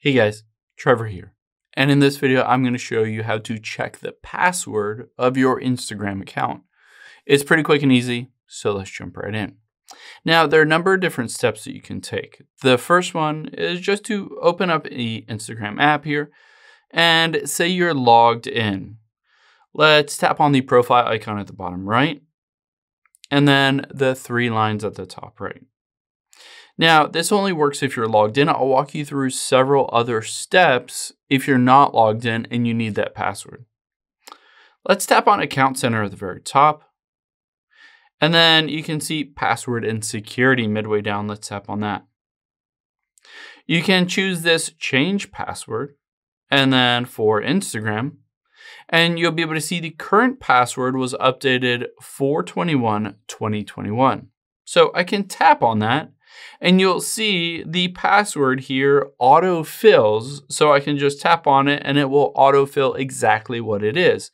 Hey guys, Trevor here. And in this video, I'm going to show you how to check the password of your Instagram account. It's pretty quick and easy, so let's jump right in. Now, there are a number of different steps that you can take. The first one is just to open up the Instagram app here and say you're logged in. Let's tap on the profile icon at the bottom right and then the three lines at the top right. Now, this only works if you're logged in. I'll walk you through several other steps if you're not logged in and you need that password. Let's tap on Account Center at the very top. And then you can see Password and Security midway down. Let's tap on that. You can choose this Change Password and then for Instagram. And you'll be able to see the current password was updated 421 2021. So I can tap on that and you'll see the password here autofills. So I can just tap on it and it will autofill exactly what it is.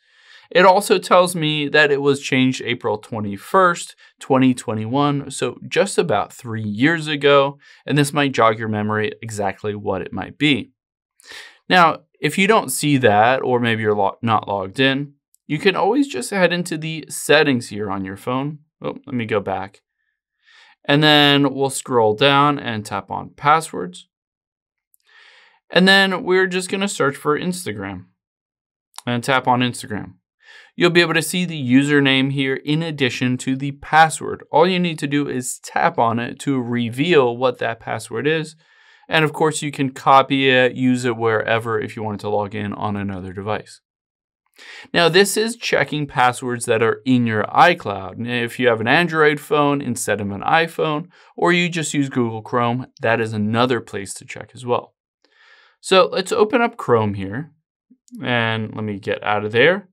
It also tells me that it was changed April 21st, 2021, so just about three years ago, and this might jog your memory exactly what it might be. Now, if you don't see that, or maybe you're lo not logged in, you can always just head into the settings here on your phone. Oh, let me go back. And then we'll scroll down and tap on passwords. And then we're just going to search for Instagram and tap on Instagram. You'll be able to see the username here in addition to the password. All you need to do is tap on it to reveal what that password is. And of course, you can copy it, use it wherever if you wanted to log in on another device. Now, this is checking passwords that are in your iCloud. If you have an Android phone instead of an iPhone, or you just use Google Chrome, that is another place to check as well. So let's open up Chrome here, and let me get out of there,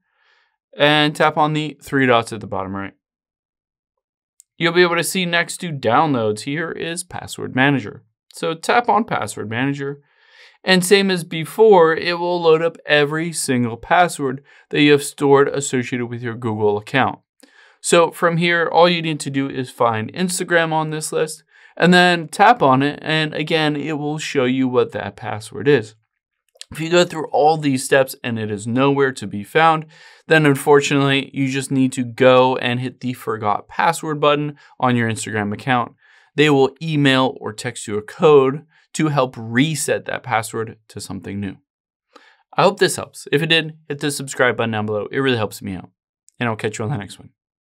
and tap on the three dots at the bottom right. You'll be able to see next to downloads here is Password Manager. So tap on Password Manager, and same as before, it will load up every single password that you have stored associated with your Google account. So from here, all you need to do is find Instagram on this list and then tap on it. And again, it will show you what that password is. If you go through all these steps and it is nowhere to be found, then unfortunately, you just need to go and hit the forgot password button on your Instagram account. They will email or text you a code to help reset that password to something new. I hope this helps. If it did, hit the subscribe button down below. It really helps me out. And I'll catch you on the next one.